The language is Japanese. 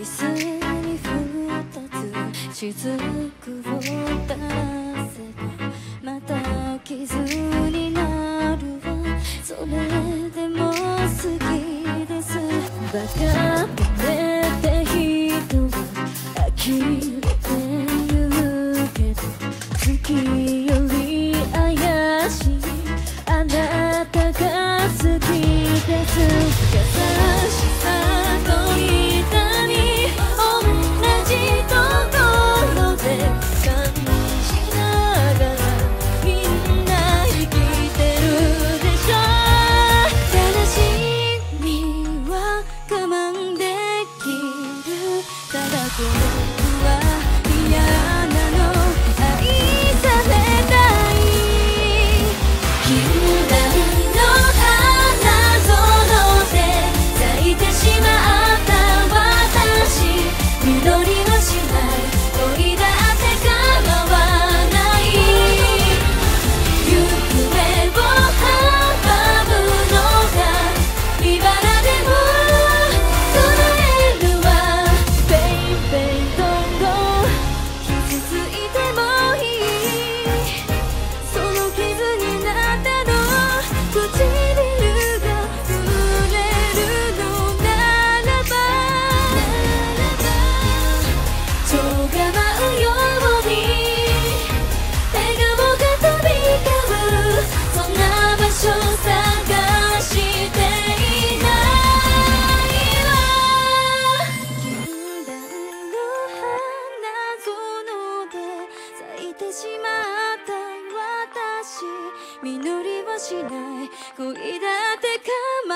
キスに二つ雫を垂らせばまた傷になるわそれでも好きですバカめて人は呆れて言うけど月より怪しいあなたが好きですてしまった私。実りはしない。恋だって構